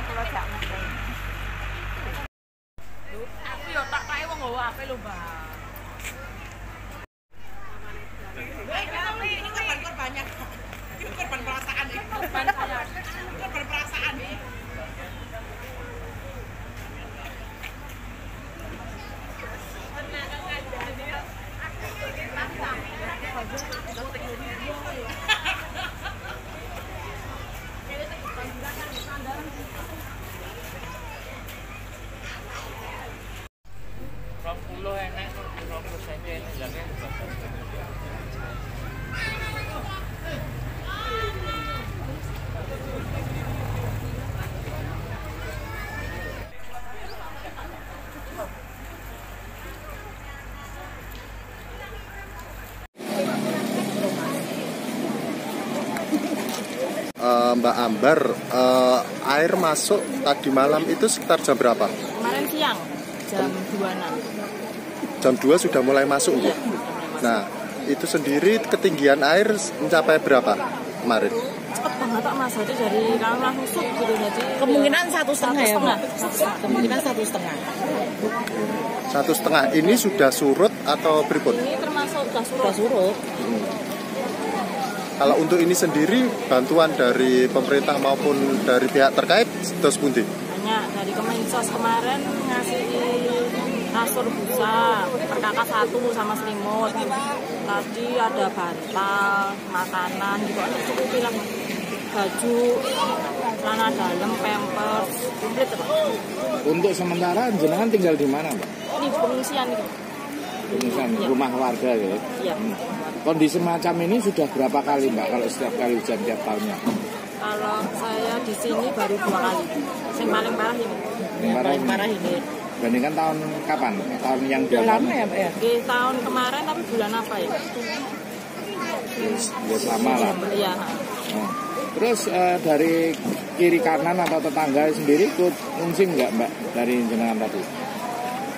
ang kulasak mo. Ako yun, takay mo nga, ako ba? Mbak Ambar, eh, air masuk tadi malam itu sekitar jam berapa? Kemarin siang jam 26. Jam 2 sudah mulai masuk Iya. ya? Nah, itu sendiri ketinggian air mencapai berapa kemarin? Cepet banget Pak Mas, jadi dari langsung sub gitu jadi Kemungkinan satu setengah ya, setengah. Mbak? Satu setengah. Kemungkinan satu setengah. Satu setengah. Ini sudah surut atau pripun? Ini termasuk Sudah surut. surut. Kalau untuk ini sendiri bantuan dari pemerintah maupun dari pihak terkait terus pundi? Banyak dari Kemensos kemarin ngasih kasur busa, perkakas satu sama selimut. Tadi ada bantal, makanan gitu, ada cukup bilang baju, celana dalam, pampers, komplit Pak. Untuk sementara jenengan tinggal di mana, Mbak? Ini pengungsian gitu. Pengungsian Iya. rumah warga gitu. Iya. Kondisi semacam ini sudah berapa kali, Mbak? Kalau setiap kali hujan tiap tahunnya? Kalau saya di sini baru dua kali. Yang paling parah ini. Yang parah Paling ini. parah ini. Bandingkan tahun kapan? Tahun yang lama biasa? ya, Mbak ya? Di tahun kemarin tapi bulan apa ya? Ya, sama lah. Iya. Nah, Terus eh, dari kiri kanan atau tetangga sendiri ikut ngungsi nggak, Mbak? Dari jenengan tadi?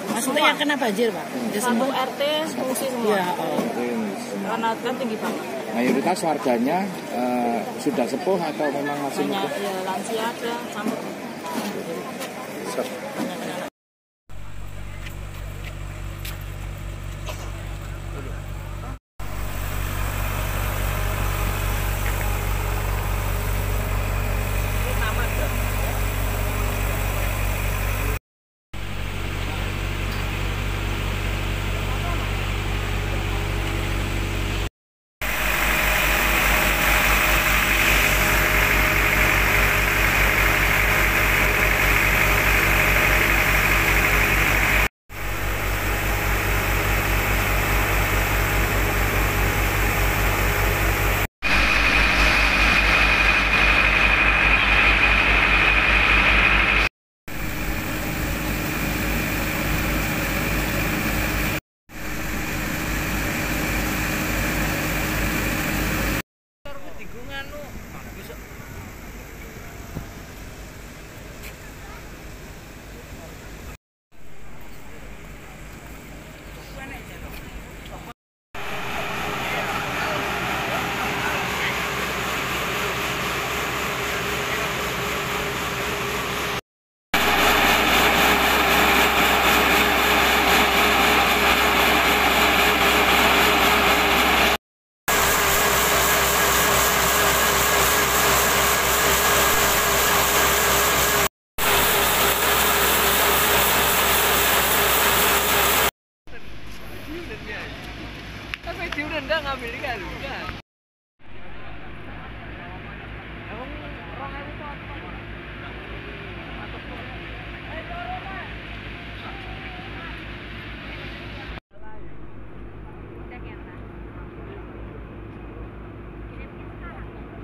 Maksudnya yang kena banjir, Pak? Ya Satu semua. RT fungsi semua. Iya, oh. Karena kan tinggi banget. Mayoritas warganya eh, sudah sepuh atau memang masih Banyak muda? ya lansia ada sampai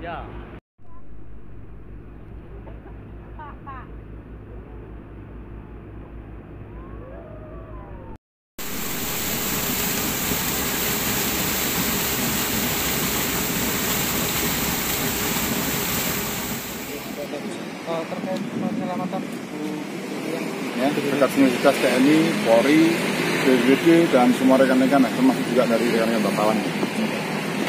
Ya. terkait penyelamatan ya dekat Universitas TNI, Polri, BPBD dan semua rekan-rekan termasuk juga dari rekan-rekan wartawan.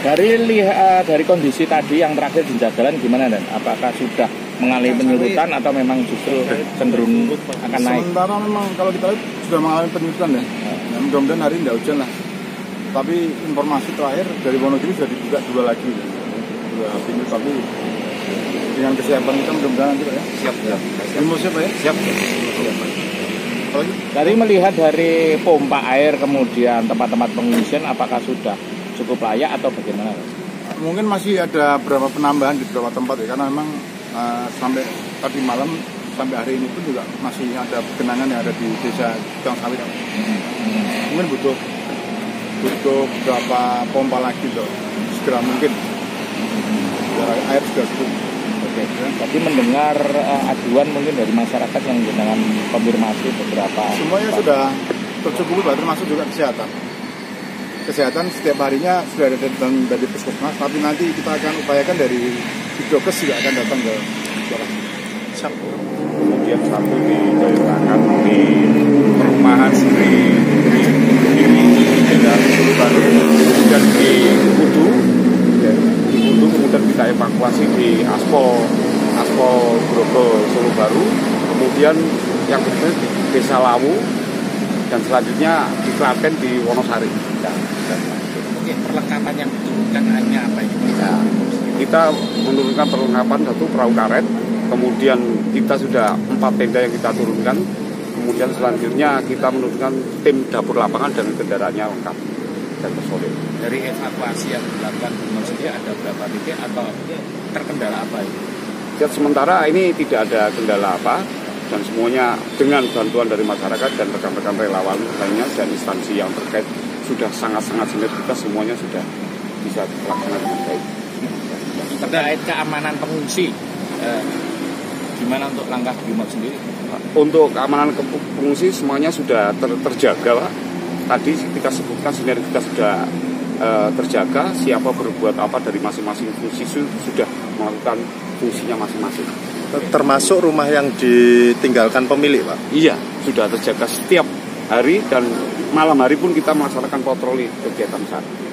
Dari lihat dari kondisi tadi yang terakhir di jagalan gimana dan apakah sudah mengalami penyurutan atau memang justru cenderung akan naik? Sementara memang kalau kita lihat sudah mengalami penyusutan ya. ya mudah-mudahan hari ini tidak hujan lah. Tapi informasi terakhir dari Wonogiri sudah dibuka dua lagi. Ya. Dua pintu tapi dengan kesiapan kita mudah-mudahan nanti Pak ya. Siap, siap. Ilmu siapa ya? Siap. siap. Apalagi? Dari melihat dari pompa air kemudian tempat-tempat pengungsian apakah sudah cukup layak atau bagaimana? Mungkin masih ada beberapa penambahan di beberapa tempat ya karena memang uh, sampai tadi malam sampai hari ini pun juga masih ada genangan yang ada di desa Gang Sawit. Mungkin butuh butuh beberapa pompa lagi loh segera mungkin Biar air sudah cukup. Oke. Tapi mendengar eh, aduan mungkin dari masyarakat yang dengan konfirmasi beberapa Semuanya sudah tercukupi termasuk juga kesehatan. Kesehatan setiap harinya sudah ada datang dari puskesmas, tapi nanti kita akan upayakan dari hidrokes juga akan datang ke lokasi. kemudian satu di Jayanakan di perumahan di di di daerah Baru kemudian di Kudu. Ya, di Kudu kemudian kita evakuasi di Aspol Aspol Grogol Solo Baru. Kemudian yang berikutnya di Desa Lawu. Dan selanjutnya di Klaten di Wonosari. ya, dan Oke, perlengkapan yang diturunkan hanya apa ini? Ya, kita menurunkan perlengkapan satu perahu karet, kemudian kita sudah empat tenda yang kita turunkan, kemudian selanjutnya kita menurunkan tim dapur lapangan dan kendaraannya lengkap dan personil. Dari evakuasi yang dilakukan maksudnya ada berapa titik atau terkendala apa ini? Dan sementara ini tidak ada kendala apa dan semuanya dengan bantuan dari masyarakat dan rekan-rekan relawan lainnya dan instansi yang terkait sudah sangat-sangat sinergitas semuanya sudah bisa terlaksana dengan baik. Terkait keamanan pengungsi, eh, gimana untuk langkah Brimob sendiri? Untuk keamanan ke- pengungsi semuanya sudah ter- terjaga, Pak. Tadi kita sebutkan sinergitas sudah eh, terjaga, siapa berbuat apa dari masing-masing fungsi su- sudah melakukan fungsinya masing-masing. Termasuk rumah yang ditinggalkan pemilik, Pak. Iya, sudah terjaga setiap hari dan malam hari pun kita melaksanakan patroli kegiatan saat.